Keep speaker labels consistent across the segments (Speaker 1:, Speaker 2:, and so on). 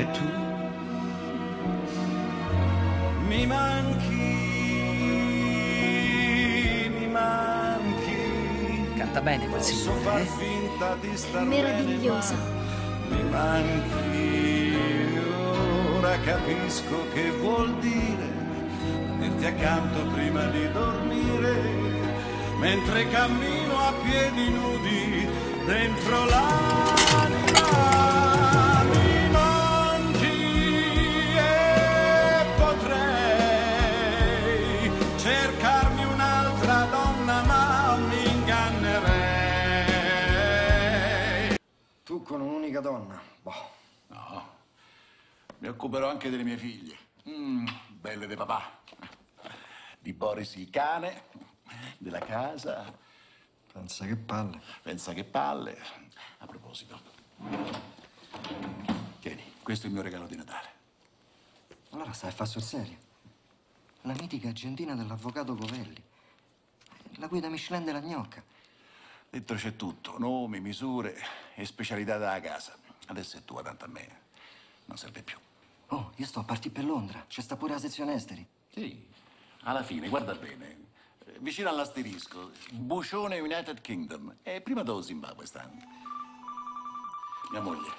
Speaker 1: E tu mi manchi, mi manchi.
Speaker 2: Canta bene quel
Speaker 1: Posso
Speaker 2: signore,
Speaker 1: far
Speaker 2: eh?
Speaker 1: finta di star
Speaker 3: Meraviglioso.
Speaker 1: mi manchi. Ora capisco che vuol dire averti accanto prima di dormire, mentre cammino a piedi nudi dentro l'anima.
Speaker 4: Con un'unica donna? Boh.
Speaker 5: No, mi occuperò anche delle mie figlie. Mm, belle di papà. Di Boris il cane, della casa.
Speaker 4: Pensa che palle.
Speaker 5: Pensa che palle. A proposito, tieni, questo è il mio regalo di Natale.
Speaker 4: Allora stai a fare sul serio? La mitica agendina dell'avvocato Covelli. La guida Michelin della gnocca.
Speaker 5: Dentro c'è tutto, nomi, misure e specialità della casa. Adesso è tua, tanto a me non serve più.
Speaker 4: Oh, io sto a partire per Londra. C'è sta pure la sezione esteri.
Speaker 5: Sì, alla fine, guarda bene. Vicino all'asterisco, Bucione United Kingdom. E prima dello Zimbabwe stanno. Mia moglie.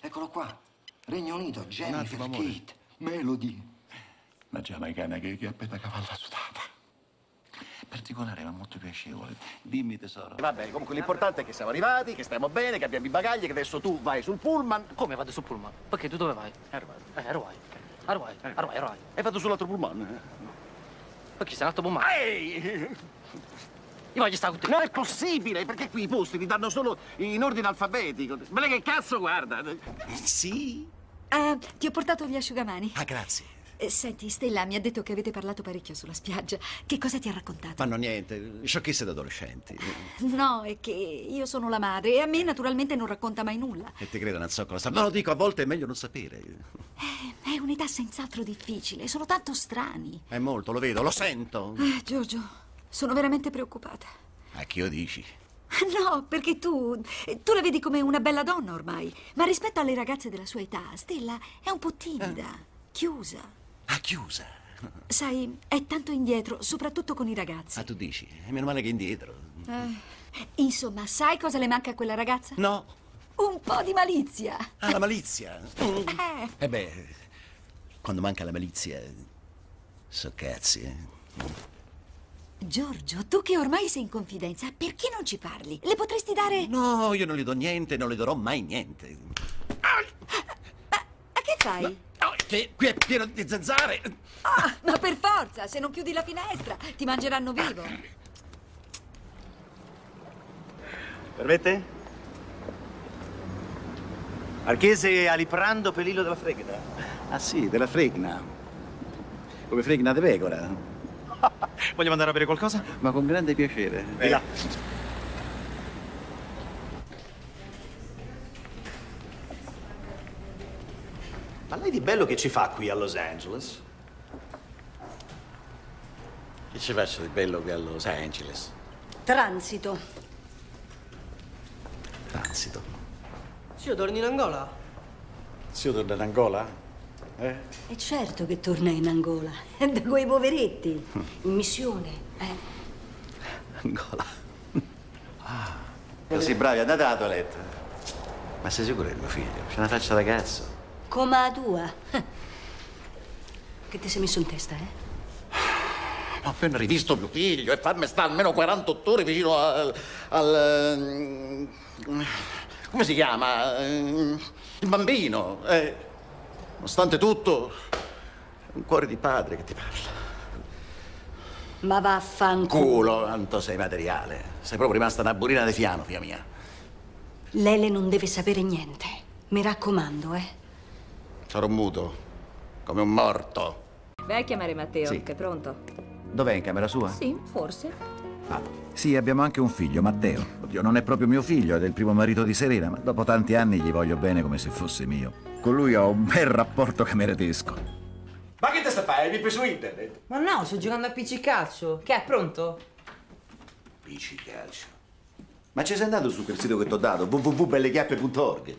Speaker 4: Eccolo qua. Regno Unito, Jennifer,
Speaker 5: attimo.
Speaker 4: Kate, Melody.
Speaker 5: Una giamaicana che, che è appena cavalla sudata. Particolare ma molto piacevole. Dimmi tesoro.
Speaker 6: Vabbè, comunque l'importante è che siamo arrivati, che stiamo bene, che abbiamo i bagagli, che adesso tu vai sul pullman.
Speaker 2: Come vado sul pullman? Perché tu dove vai?
Speaker 6: A Roma.
Speaker 2: Eh, a Ruai. A Ruai.
Speaker 6: Hai fatto sull'altro pullman?
Speaker 2: Perché sei un altro pullman?
Speaker 6: Ehi!
Speaker 2: Io voglio stare con te.
Speaker 6: Non è possibile, perché qui i posti ti danno solo in ordine alfabetico. Ma lei che cazzo guarda?
Speaker 5: Sì?
Speaker 3: Ah, ti ho portato gli asciugamani.
Speaker 5: Ah, grazie.
Speaker 3: Eh, Senti, Stella mi ha detto che avete parlato parecchio sulla spiaggia. Che cosa ti ha raccontato?
Speaker 7: Fanno niente, sciocchezze da adolescenti.
Speaker 3: No, è che io sono la madre e a me naturalmente non racconta mai nulla.
Speaker 7: E ti credo, non so cosa. Ma lo dico, a volte è meglio non sapere.
Speaker 3: È un'età senz'altro difficile, sono tanto strani.
Speaker 7: È molto, lo vedo, lo sento.
Speaker 3: Eh, Giorgio, sono veramente preoccupata.
Speaker 7: A chi lo dici?
Speaker 3: No, perché tu. tu la vedi come una bella donna ormai. Ma rispetto alle ragazze della sua età, Stella è un po' timida, chiusa.
Speaker 7: Ah, chiusa.
Speaker 3: Sai, è tanto indietro, soprattutto con i ragazzi.
Speaker 7: Ah, tu dici? E meno male che indietro.
Speaker 3: Eh, Insomma, sai cosa le manca a quella ragazza?
Speaker 7: No.
Speaker 3: Un po' di malizia.
Speaker 7: Ah, la malizia.
Speaker 3: Eh,
Speaker 7: E beh, quando manca la malizia, so cazzi, eh.
Speaker 3: Giorgio, tu che ormai sei in confidenza, perché non ci parli? Le potresti dare.
Speaker 7: No, io non gli do niente, non le darò mai niente.
Speaker 3: Ma che fai?
Speaker 7: No, che qui è pieno di zanzare.
Speaker 3: Ah, ma per forza, se non chiudi la finestra, ti mangeranno vivo.
Speaker 6: Permette? Marchese Aliprando Pelillo della Fregna.
Speaker 5: Ah sì, della fregna. Come fregna di pecora.
Speaker 6: Vogliamo andare a bere qualcosa?
Speaker 5: Ma con grande piacere.
Speaker 6: Di là. Ma lei di bello che ci fa qui a Los Angeles?
Speaker 7: Che ci faccio di bello qui a Los Angeles?
Speaker 8: Transito.
Speaker 7: Transito.
Speaker 9: Zio, torni in Angola?
Speaker 5: Zio torna in Angola? Eh?
Speaker 8: E certo che torna in Angola. È da quei poveretti. In missione. Eh.
Speaker 5: Angola. Così bravi, andate alla toilette. Ma sei sicuro che è mio figlio? C'è una faccia da cazzo.
Speaker 8: Come la tua. Che ti sei messo in testa, eh?
Speaker 5: Ho appena rivisto mio figlio e farmi stare almeno 48 ore vicino al... al ehm, come si chiama? Il bambino. Eh, nonostante tutto, è un cuore di padre che ti parla.
Speaker 8: Ma vaffanculo.
Speaker 5: Culo, quanto sei materiale. Sei proprio rimasta una burina di fiano, figlia mia.
Speaker 8: Lele non deve sapere niente. Mi raccomando, eh.
Speaker 5: Sarò muto, come un morto.
Speaker 10: Vai a chiamare Matteo,
Speaker 5: Sì.
Speaker 10: che è pronto.
Speaker 7: Dov'è in camera sua?
Speaker 10: Sì, forse.
Speaker 7: Ah, sì, abbiamo anche un figlio, Matteo. Oddio, non è proprio mio figlio, è del primo marito di Serena, ma dopo tanti anni gli voglio bene come se fosse mio. Con lui ho un bel rapporto cameratesco.
Speaker 6: Ma che te sta fare? Hai su internet?
Speaker 9: Ma no, sto giocando a piccicaccio. Che è pronto?
Speaker 5: Pici calcio. Ma ci sei andato su quel sito che ti ho dato, www.bellechiappe.org?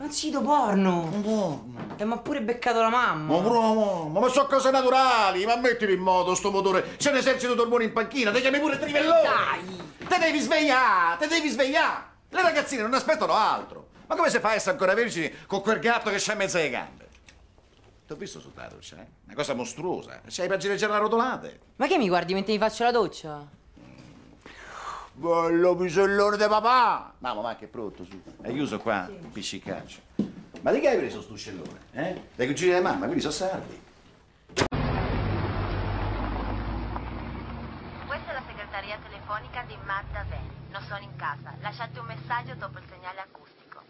Speaker 9: Un sito porno. E ma pure beccato la mamma.
Speaker 5: Ma bravo, ma sono cose naturali, ma mettili in moto sto motore. C'è un esercito d'ormoni in panchina, te chiami pure Trivellone.
Speaker 9: Dai!
Speaker 5: Te devi svegliare, te devi svegliare. Le ragazzine non aspettano altro. Ma come si fa a essere ancora vergini con quel gatto che c'ha in mezzo alle gambe? T'ho visto sotto la doccia, eh? Una cosa mostruosa. C'hai per gireggiare la rotolate.
Speaker 9: Ma che mi guardi mentre mi faccio la doccia?
Speaker 5: Bello pisellone di papà! Mamma, ma che è pronto, su. Hai chiuso qua, piccicaccio. Ma di che hai preso sto scellone? Eh? Dai cugini di mamma, quelli sono sardi.
Speaker 11: Questa è la segreteria telefonica di Mazda Van. Non sono in casa. Lasciate un messaggio dopo il segnale acustico.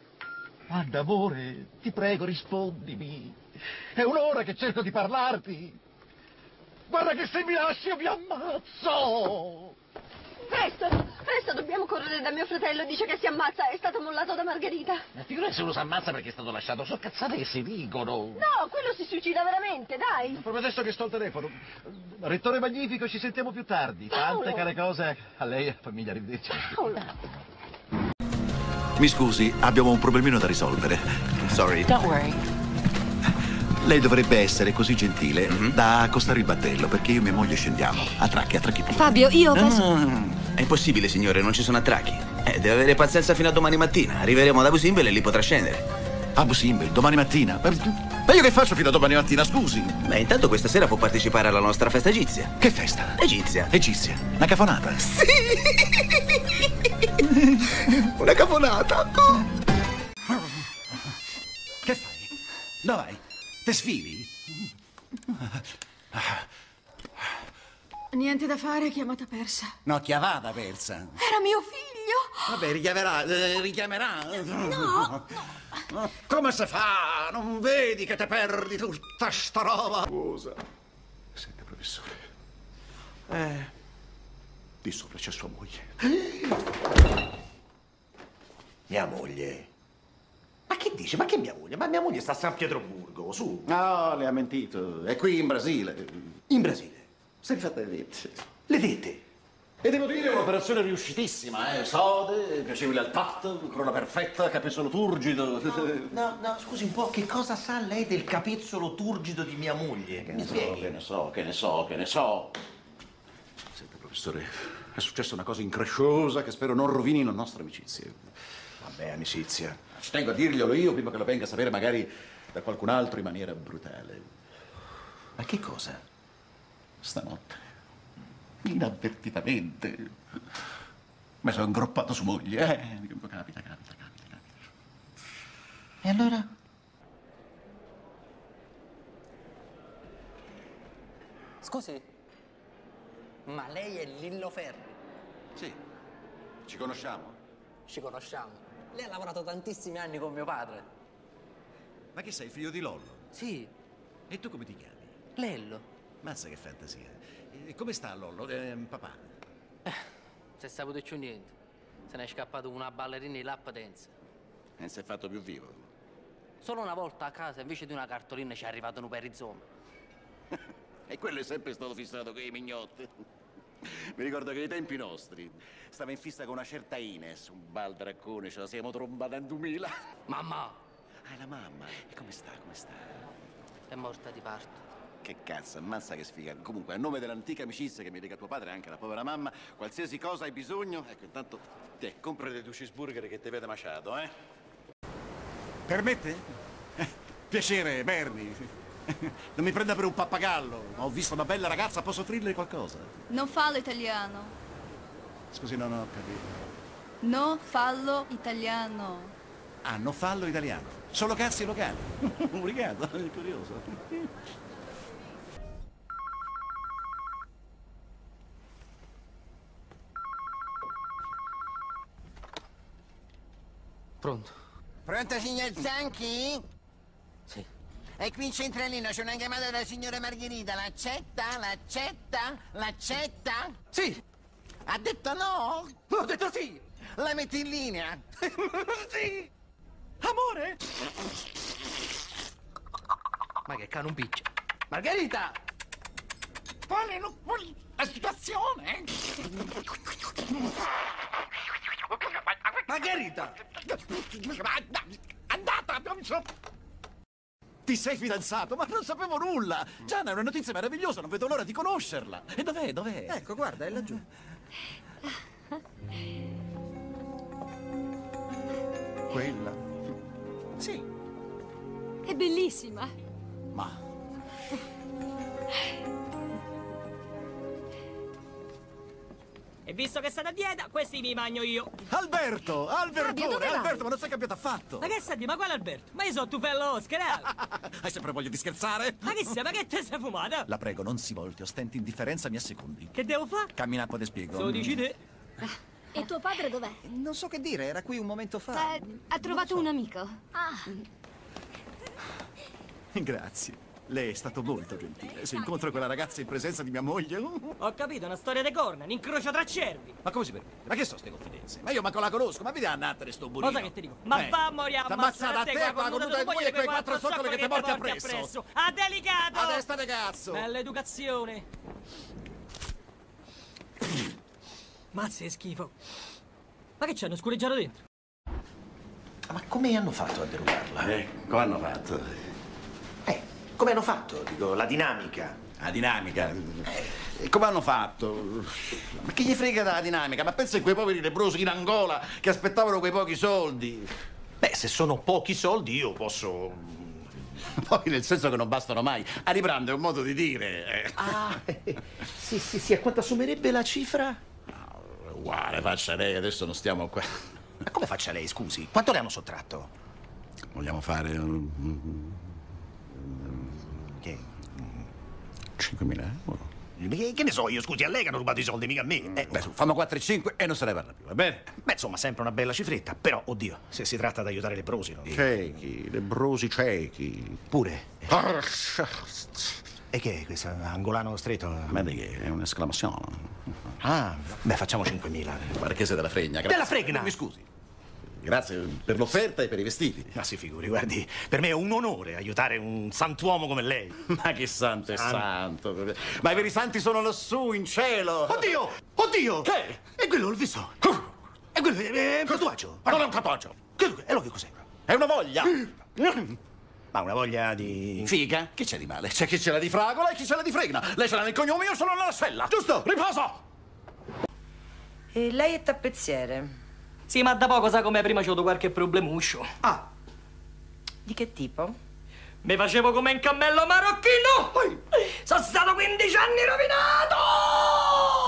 Speaker 5: Guarda, amore, ti prego, rispondimi. È un'ora che cerco di parlarti. Guarda che se mi lasci io vi ammazzo!
Speaker 12: Presto, presto, dobbiamo correre da mio fratello. Dice che si ammazza, è stato mollato da Margherita.
Speaker 6: Ma figurati se uno si ammazza perché è stato lasciato. Sono cazzate che si dicono.
Speaker 12: No, quello si suicida veramente, dai.
Speaker 6: Proprio adesso che sto al telefono. Rettore magnifico, ci sentiamo più tardi. Tante
Speaker 12: Paolo.
Speaker 6: care cose a lei e a famiglia, arrivederci.
Speaker 7: Mi scusi, abbiamo un problemino da risolvere. Sorry.
Speaker 9: Don't worry.
Speaker 7: Lei dovrebbe essere così gentile da accostare il battello, perché io e mia moglie scendiamo. Attracchi, attracchi pure.
Speaker 3: Fabio, io penso...
Speaker 13: È impossibile, signore, non ci sono attracchi. Eh, deve avere pazienza fino a domani mattina. Arriveremo ad Abu Simbel e lì potrà scendere.
Speaker 7: Abu Simbel, domani mattina? Ma io che faccio fino a domani mattina, scusi?
Speaker 13: Beh, intanto questa sera può partecipare alla nostra festa egizia.
Speaker 7: Che festa?
Speaker 13: Egizia.
Speaker 7: Egizia. Una cafonata.
Speaker 13: Una caponata.
Speaker 7: Che fai? Dove vai? Te sfili?
Speaker 12: Niente da fare, chiamata persa.
Speaker 7: No, chiavata persa.
Speaker 12: Era mio figlio.
Speaker 7: Vabbè, richiamerà, eh, richiamerà.
Speaker 12: No,
Speaker 7: Come si fa? Non vedi che te perdi tutta sta roba?
Speaker 5: Cosa? Senti, professore. Eh. Di sopra c'è sua moglie.
Speaker 6: Mia moglie. Ma che dice? Ma che mia moglie? Ma mia moglie sta a San Pietroburgo, su.
Speaker 5: No, le ha mentito. È qui in Brasile.
Speaker 6: In Brasile.
Speaker 5: Si è fatta le vette.
Speaker 6: Le vette.
Speaker 5: E devo dire, è un'operazione riuscitissima, eh? Sode, piacevole al tatto, crona perfetta, capezzolo turgido.
Speaker 6: No, no, scusi un po', che cosa sa lei del capezzolo turgido di mia moglie?
Speaker 5: Che
Speaker 6: Mi
Speaker 5: ne so,
Speaker 6: spieghi?
Speaker 5: che ne so, che ne so, che ne so. Senta, professore, è successa una cosa incresciosa che spero non rovini la nostra amicizia.
Speaker 6: Vabbè, amicizia.
Speaker 5: Ci tengo a dirglielo io prima che lo venga a sapere magari da qualcun altro in maniera brutale.
Speaker 6: Ma che cosa?
Speaker 5: Stanotte, inavvertitamente, mi sono ingroppato su moglie. Eh, capita, capita, capita, capita.
Speaker 6: E allora?
Speaker 2: Scusi, ma lei è Lillo Ferri?
Speaker 5: Sì, ci conosciamo.
Speaker 2: Ci conosciamo. Lei ha lavorato tantissimi anni con mio padre.
Speaker 7: Ma che sei, figlio di Lollo?
Speaker 2: Sì,
Speaker 7: E tu come ti chiami?
Speaker 2: Lello.
Speaker 7: Mazza che fantasia. E come sta Lollo? Eh, papà?
Speaker 2: Se è saputo più niente. Se ne è scappato una ballerina di lap dance.
Speaker 5: E si è fatto più vivo.
Speaker 2: Solo una volta a casa, invece di una cartolina, ci è arrivato un perizoma.
Speaker 5: E quello è sempre stato fissato con i mignotti. Mi ricordo che ai tempi nostri stava in fissa con una certa Ines, un baldraccone, ce la siamo trombata in 2000.
Speaker 2: Mamma
Speaker 5: Ah, è la mamma. E come sta, come sta?
Speaker 2: è morta di parto.
Speaker 5: Che cazzo, ammazza che sfiga. Comunque, a nome dell'antica amicizia che mi lega tuo padre e anche la povera mamma, qualsiasi cosa hai bisogno, ecco, intanto, ti compra dei due cheeseburger che ti vede maciato, eh? Permette? Eh, Piacere, Bernie. Non mi prenda per un pappagallo. Ho visto una bella ragazza, posso offrirle qualcosa?
Speaker 12: Non fallo italiano.
Speaker 5: Scusi, no, no, ho capito.
Speaker 12: No fallo italiano.
Speaker 5: Ah, non fallo italiano. Solo cazzi locali. Obrigado, è curioso.
Speaker 2: Pronto?
Speaker 14: Pronto, signor Zanchi?
Speaker 2: Sì.
Speaker 14: E qui in centralino c'è una chiamata dalla signora Margherita. L'accetta? L'accetta? L'accetta?
Speaker 2: Sì.
Speaker 14: Ha detto no? Ho detto sì. La metti in linea? sì. Amore?
Speaker 2: Ma che cane un piccio. Margherita!
Speaker 14: Qual- la situazione?
Speaker 2: Margherita!
Speaker 14: Andata!
Speaker 7: Ti sei fidanzato? Ma non sapevo nulla! Gianna, è una notizia meravigliosa, non vedo l'ora di conoscerla. E dov'è? Dov'è?
Speaker 4: Ecco, guarda, è laggiù.
Speaker 7: Quella.
Speaker 3: Bellissima.
Speaker 7: Ma
Speaker 15: E visto che state a dieta, questi mi mangio io.
Speaker 7: Alberto! Alberto!
Speaker 15: Fabio, dove vai?
Speaker 7: Alberto, ma non sei cambiato affatto!
Speaker 15: Ma che senti? Ma quale Alberto? Ma io sono tufello Oscar, eh?
Speaker 7: Hai sempre voglia di scherzare?
Speaker 15: Ma che sei? Ma che te sei fumata?
Speaker 7: La prego, non si volti, ostenti indifferenza, mi assecondi.
Speaker 15: Che devo fare?
Speaker 7: Cammina, poi ti spiego.
Speaker 15: Se lo dici te.
Speaker 16: E tuo padre dov'è?
Speaker 4: Non so che dire, era qui un momento fa.
Speaker 16: Eh, ha trovato un amico. Ah.
Speaker 7: Grazie. Lei è stato molto gentile. Se incontro quella ragazza in presenza di mia moglie...
Speaker 15: Ho capito, una storia di corna, un incrocio tra cervi.
Speaker 7: Ma come si permette? Ma che sono ste confidenze? Ma io manco la conosco, ma vedi a nattare sto burino.
Speaker 15: Cosa che ti dico? Ma
Speaker 7: Eh,
Speaker 15: va a morire
Speaker 7: T'ammazzata a te, con la conduta di moglie e quei quattro zoccoli che ti porti appresso.
Speaker 15: Ah, delicato!
Speaker 7: A testa di cazzo!
Speaker 15: Bella educazione. Mazza è schifo. Ma che c'hanno scureggiato dentro?
Speaker 6: Ma come hanno fatto a derubarla?
Speaker 5: Eh, come hanno fatto?
Speaker 6: Eh, come hanno fatto? Dico, la dinamica.
Speaker 5: La dinamica? E come hanno fatto? Ma che gli frega della dinamica? Ma pensa a quei poveri lebrosi in Angola che aspettavano quei pochi soldi.
Speaker 6: Beh, se sono pochi soldi io posso...
Speaker 5: Poi nel senso che non bastano mai. A riprendere è un modo di dire. eh.
Speaker 6: Ah, sì, sì, sì. A quanto assumerebbe la cifra?
Speaker 5: Uguale, faccia lei, adesso non stiamo qua.
Speaker 6: Ma come faccia lei, scusi? Quanto le hanno sottratto?
Speaker 5: Vogliamo fare...
Speaker 6: Che?
Speaker 5: 5.000 euro?
Speaker 6: Che, che ne so io, scusi, a lei che hanno rubato i soldi, mica a me. Eh,
Speaker 5: Beh, su, fammo 4 e 5 e non se ne parla più, va bene?
Speaker 6: Beh, insomma, sempre una bella cifretta. Però, oddio, se si tratta di aiutare i leprosi, no?
Speaker 5: Ciechi, lebrosi ciechi.
Speaker 6: Pure. E che è questo? Angolano stretto?
Speaker 5: Ma di che? È un'esclamazione.
Speaker 6: Ah, beh, facciamo 5.000.
Speaker 5: Marchese della Fregna, grazie.
Speaker 6: Della Fregna!
Speaker 5: Mi scusi. Grazie per l'offerta e per i vestiti.
Speaker 6: Ma si figuri, guardi, per me è un onore aiutare un santuomo come lei.
Speaker 5: Ma che santo è
Speaker 6: Santo.
Speaker 5: santo. Ma i veri santi sono lassù, in cielo.
Speaker 6: Oddio! Oddio!
Speaker 5: Che?
Speaker 6: E quello l'ho visto. E quello è un tatuaggio.
Speaker 5: Ma non è un tatuaggio.
Speaker 6: Che, e allora che cos'è?
Speaker 5: È una voglia.
Speaker 6: Ma una voglia di...
Speaker 5: Figa? Che c'è di male? C'è chi ce l'ha di fragola e chi ce l'ha di fregna. Lei ce l'ha nel cognome, io sono nella sella. Giusto? Riposo!
Speaker 17: E lei è tappezziere.
Speaker 15: Sì, ma da poco sa come prima c'ho avuto qualche problemuscio.
Speaker 17: Ah. Di che tipo?
Speaker 15: Mi facevo come un cammello marocchino! Sono stato 15 anni rovinato!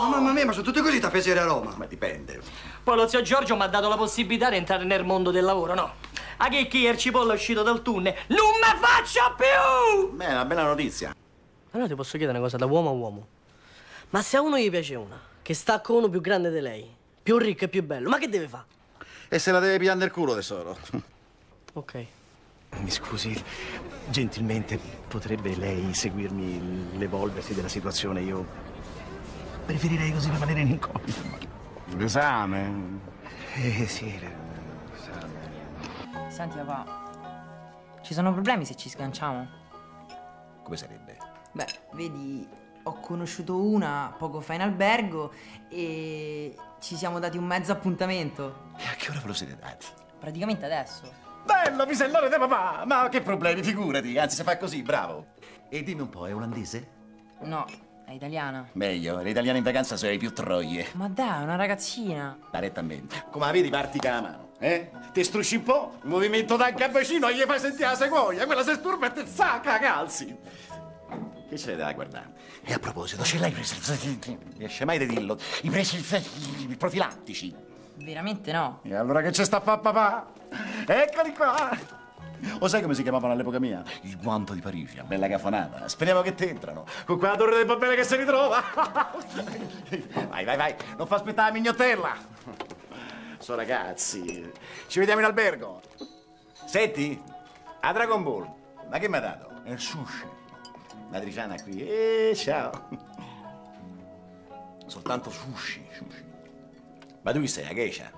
Speaker 4: Ma mamma mia, ma sono tutte così tappezziere a Roma.
Speaker 5: Ma dipende.
Speaker 15: Poi lo zio Giorgio mi ha dato la possibilità di entrare nel mondo del lavoro, no? A che chi il cipolla è uscito dal tunnel non mi faccia più!
Speaker 5: Beh, è una bella notizia.
Speaker 18: Allora ti posso chiedere una cosa da uomo a uomo. Ma se a uno gli piace una, che sta con uno più grande di lei, più ricco e più bello, ma che deve fare?
Speaker 5: E se la deve pigliare nel culo, tesoro.
Speaker 18: Ok.
Speaker 6: Mi scusi, gentilmente potrebbe lei seguirmi l'evolversi della situazione? Io preferirei così rimanere in incognito.
Speaker 5: L'esame?
Speaker 6: Eh sì,
Speaker 17: Senti, papà, ci sono problemi se ci sganciamo?
Speaker 5: Come sarebbe?
Speaker 17: Beh, vedi, ho conosciuto una poco fa in albergo e ci siamo dati un mezzo appuntamento.
Speaker 5: E a che ora ve lo siete dati?
Speaker 17: Praticamente adesso.
Speaker 5: Bello, pisellone di papà! Ma che problemi, figurati. Anzi, se fa così, bravo. E dimmi un po', è olandese?
Speaker 17: No, è italiana.
Speaker 5: Meglio, le italiane in vacanza sono le più troie.
Speaker 17: Ma dai, è una ragazzina.
Speaker 5: Direttamente. Come la vedi, parti con la mano, eh? Ti strusci un po', il movimento d'anche vicino, gli fai sentire la sequoia, quella si sturba e ti sacca calzi. Che ce l'hai da guardare? E a proposito, ce l'hai preso Riesce mai di dirlo? I presi i profilattici.
Speaker 17: Veramente no.
Speaker 5: E allora che c'è sta a fa papà? Eccoli qua! O sai come si chiamavano all'epoca mia? Il guanto di Parigi, bella cafonata. Speriamo che t'entrano. Con quella torre del papele che si ritrova. vai, vai, vai. Non fa aspettare la mignottella. So ragazzi. Ci vediamo in albergo. Senti, a Dragon Ball. Ma che mi ha dato? È il sushi. Matriciana qui. Eh, ciao. Soltanto sushi, sushi. Ma tu chi sei, la geisha?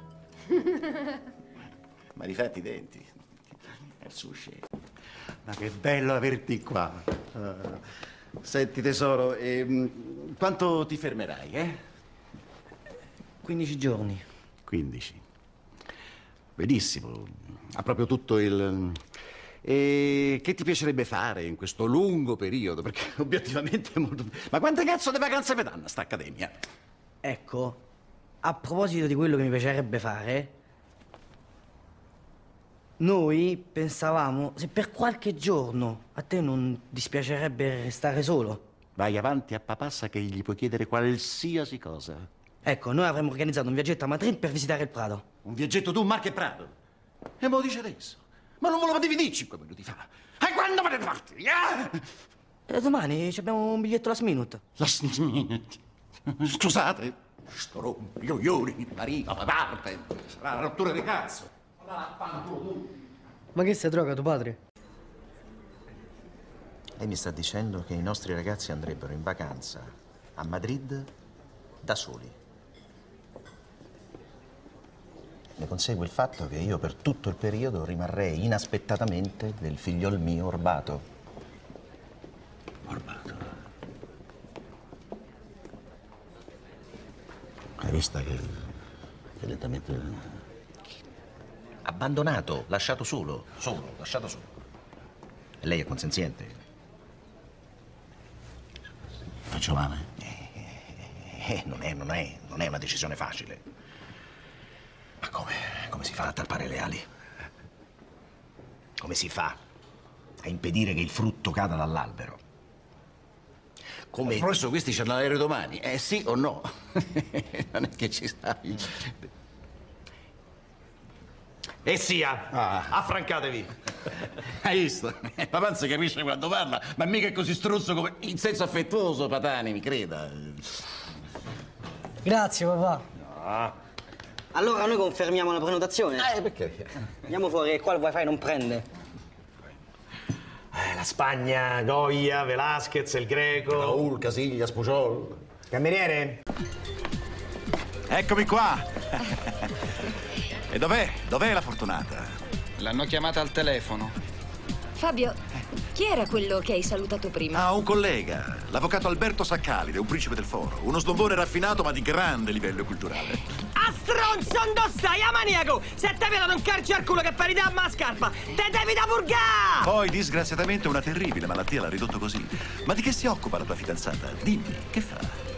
Speaker 5: Ma rifatti i denti. È il sushi. Ma che bello averti qua. Eh, senti tesoro, ehm, quanto ti fermerai, eh?
Speaker 18: 15 giorni.
Speaker 5: 15. Benissimo. Ha proprio tutto il, E che ti piacerebbe fare in questo lungo periodo? Perché obiettivamente è molto... Ma quante cazzo di vacanze vedranno a sta accademia?
Speaker 18: Ecco, a proposito di quello che mi piacerebbe fare, noi pensavamo se per qualche giorno a te non dispiacerebbe restare solo.
Speaker 5: Vai avanti a papassa che gli puoi chiedere qualsiasi cosa.
Speaker 18: Ecco, noi avremmo organizzato un viaggetto a Madrid per visitare il Prado.
Speaker 5: Un viaggetto tu, Marco e Prado? E me lo dice adesso? Ma non me lo potevi dire cinque minuti fa? E quando potete partire? Ah!
Speaker 18: E domani ci abbiamo un biglietto last minute.
Speaker 5: Last minute? Scusate, sto rompiglioni, Marino, ma parte. Sarà la rottura di cazzo.
Speaker 18: Ma che sei droga, tuo padre?
Speaker 6: Lei mi sta dicendo che i nostri ragazzi andrebbero in vacanza a Madrid da soli. Ne consegue il fatto che io per tutto il periodo rimarrei inaspettatamente del figliol mio Orbato.
Speaker 5: Orbato?
Speaker 6: Hai visto che, che lentamente... Abbandonato, lasciato solo, solo, lasciato solo. E lei è consenziente?
Speaker 5: Faccio male.
Speaker 6: Eh, non è, non è, non è una decisione facile. Come, come si fa a talpare le ali? Come si fa a impedire che il frutto cada dall'albero? Come...
Speaker 5: Professore, questi c'hanno l'aereo domani. Eh sì o no? non è che ci stai.
Speaker 6: E sia, affrancatevi.
Speaker 5: Hai visto? Papanza capisce quando parla, ma mica è così struzzo come in senso affettuoso, Patani, mi creda.
Speaker 18: Grazie, papà.
Speaker 6: No.
Speaker 18: Allora noi confermiamo la prenotazione?
Speaker 6: Eh, perché?
Speaker 18: Andiamo fuori che qua il wifi non prende.
Speaker 6: Eh, la Spagna, Goya, Velasquez, il Greco.
Speaker 5: Raul, Casiglia, Spuciol.
Speaker 6: Cameriere?
Speaker 7: Eccomi qua. e dov'è? Dov'è la fortunata?
Speaker 19: L'hanno chiamata al telefono.
Speaker 16: Fabio, chi era quello che hai salutato prima?
Speaker 7: Ah, un collega, l'avvocato Alberto Saccalide, un principe del foro. Uno snobbone raffinato ma di grande livello culturale.
Speaker 15: Stronzo, stai, a maniaco? Se ti vedo un carcio al culo che pari da ma scarpa, te devi da purgare!
Speaker 7: Poi, disgraziatamente, una terribile malattia l'ha ridotto così. Ma di che si occupa la tua fidanzata? Dimmi, che fa?